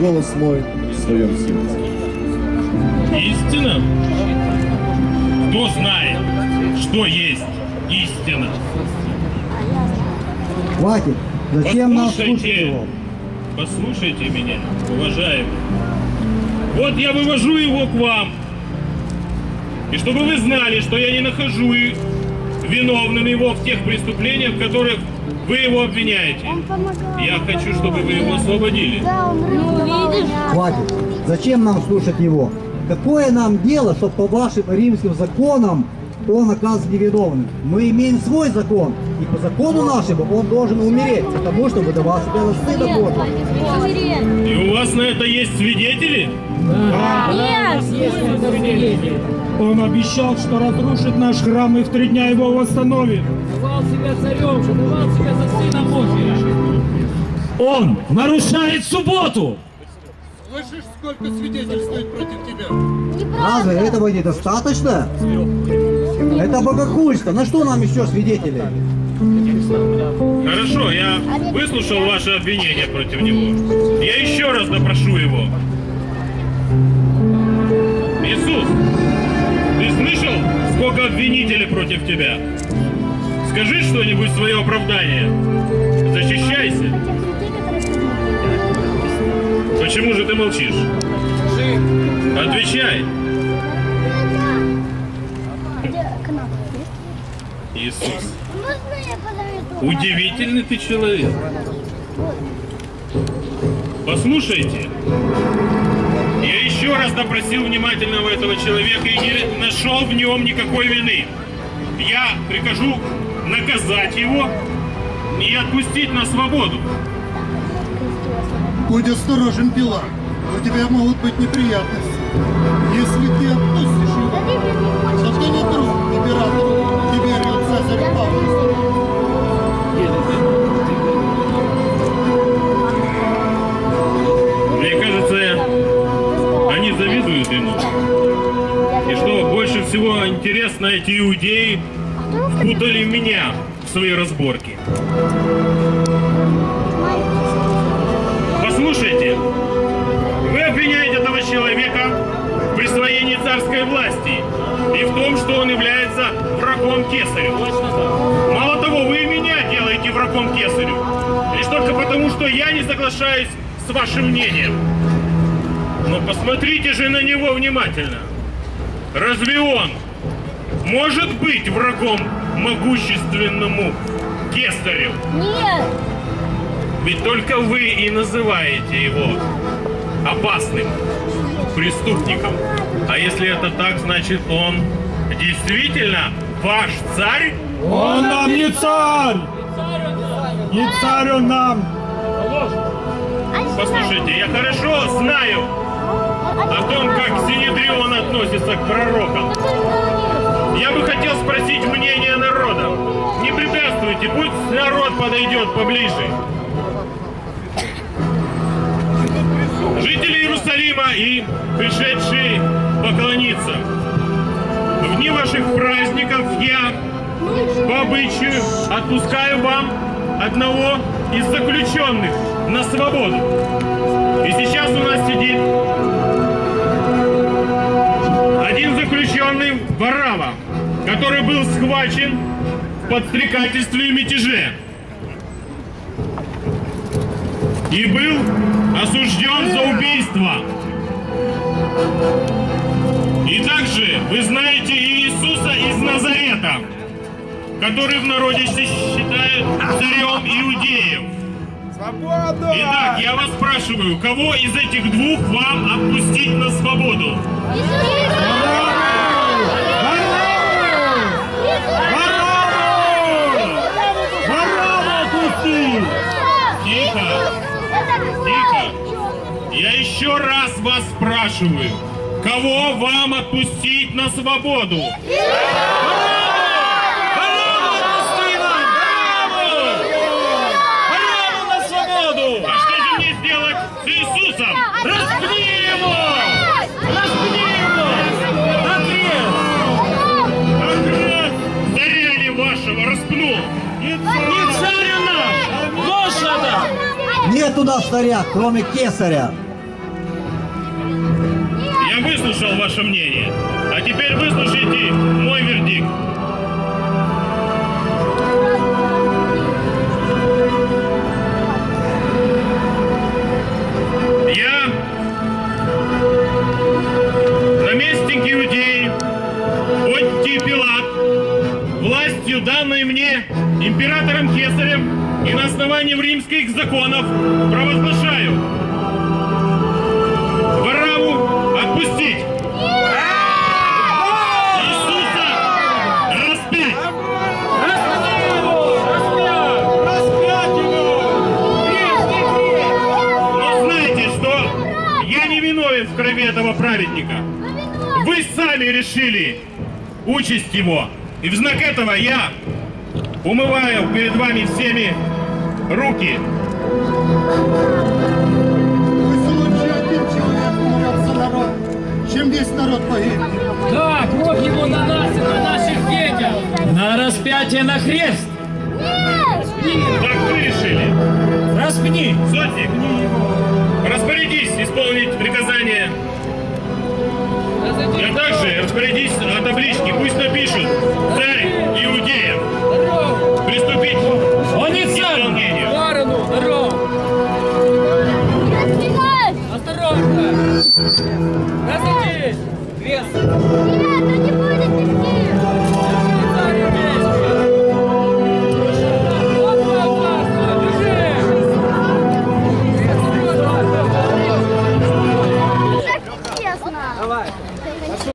голос мой в своем сердце. Истина? Кто знает, что есть истина? Хватит. Зачем нам слушать его? послушайте меня, уважаемый. Вот я вывожу его к вам. И чтобы вы знали, что я не нахожу виновным его в тех преступлениях, в которых вы его обвиняете. Он помогал. Я хочу, чтобы вы его освободили. Да, он рыбу видишь? Хватит. Зачем нам слушать его? Какое нам дело, что по вашим римским законам он оказывается невиновным? Мы имеем свой закон, и по закону нашему он должен умереть, потому что выдавал себя за сына Божьего. И у вас на это есть свидетели? Он обещал, что разрушит наш храм и в три дня его восстановит. Называл себя царем, называл себя за сына Божия. Он нарушает субботу! Слышишь, сколько свидетельствует против тебя? Разве этого недостаточно? Это богохульство. На что нам еще свидетели? Хорошо, я выслушал ваше обвинение против него. Я еще раз допрошу его. Сколько обвинителей против тебя? Скажи что-нибудь свое оправдание. Защищайся. Почему же ты молчишь? Отвечай. Иисус, удивительный ты человек. Послушайте, еще раз допросил внимательного этого человека и не нашел в нем никакой вины. Я прикажу наказать его и отпустить на свободу. Будь осторожен, Пилат. У тебя могут быть неприятности. Если ты отпустишь его, то ты не друг императору интересно, эти иудеи впутали меня в свои разборки. Послушайте, вы обвиняете этого человека в присвоении царской власти и в том, что он является врагом кесарю. Мало того, вы меня делаете врагом кесарю. Лишь только потому, что я не соглашаюсь с вашим мнением. Но посмотрите же на него внимательно. Разве он может быть врагом могущественному кесарю? Нет. Ведь только вы и называете его опасным преступником. А если это так, значит он действительно ваш царь? Он нам не царь! Не царь он нам! Послушайте, я хорошо знаю о том, как Синедрион относится к пророкам. Я бы хотел спросить мнение народа. Не препятствуйте, пусть народ подойдет поближе. Жители Иерусалима и пришедшие поклониться. В дни ваших праздников я по обычаю отпускаю вам одного из заключенных на свободу. И сейчас у нас сидит заключенный Варава, который был схвачен в подстрекательстве и мятеже. И был осужден за убийство. И также вы знаете Иисуса из Назарета, который в народе считают царем иудеев. Итак, я вас спрашиваю, кого из этих двух вам отпустить на свободу? Варвара тихо. Я еще раз вас спрашиваю, кого вам отпустить на свободу? на свободу! А что же мне сделать с Иисусом? Распни его! Распни его! Отрежь! Отряд царя вашего распнул. Не! Ложь это! Нет у нас царя, кроме кесаря. Я выслушал ваше мнение. А теперь выслушайте мой вердикт. Я наместник Иудеи, Понтий Пилат, властью данной мне императором Кесарем и на основании римских законов провозглашаю Вараву отпустить! Иисуса распять! Но знаете что? Я не виновен в крови этого праведника. Вы сами решили участь его. И в знак этого я умываю перед вами всеми руки. Пусть лучше один человек умрет за народ, чем весь народ погибнет. Да, кровь его на нас и на наших детях. На распятие на крест. Так вы решили. Распни. Сотник, распорядись исполнить